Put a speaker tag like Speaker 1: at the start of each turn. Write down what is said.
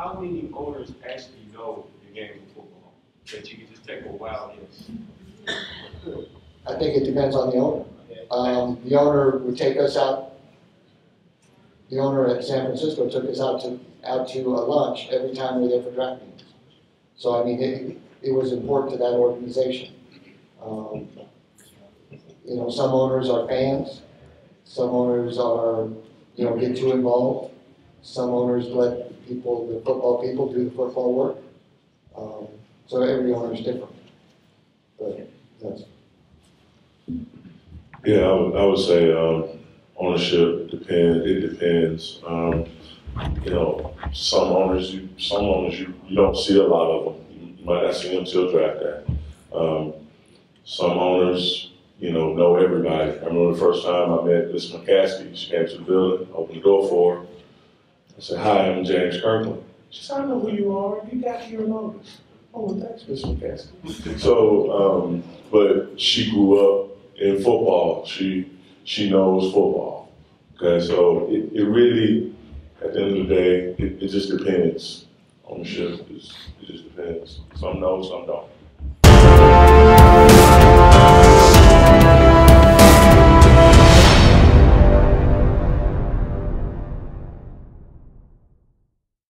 Speaker 1: how many owners actually know the game of football? That you can just take a wild guess?
Speaker 2: I think it depends on the owner. Um, the owner would take us out. The owner at San Francisco took us out to out to a lunch every time we were there for draft meetings. So I mean, it, it was important to that organization. Um, you know, some owners are fans. Some owners are you know get too involved. Some owners let people, the football people do the football work. Um, So every owner is different. But that's,
Speaker 3: Yeah, I would, I would say, um, ownership depend, it depends. Um, you know, some owners, you, some owners, you, you don't see a lot of them. You might not see them till draft day. Um, some owners, you know, know everybody. I remember the first time I met Miss McCaskey, she came to the building, opened the door for her. I said, hi, I'm James Kirkland. She said, I know who you are, you got in August. Oh, well, thanks, Miss McCaskey. So, um, but she grew up in football. She she knows football. Okay, so it, it really, at the end of the day, it, it just depends. on Ownership is it just depends. Some know, some don't.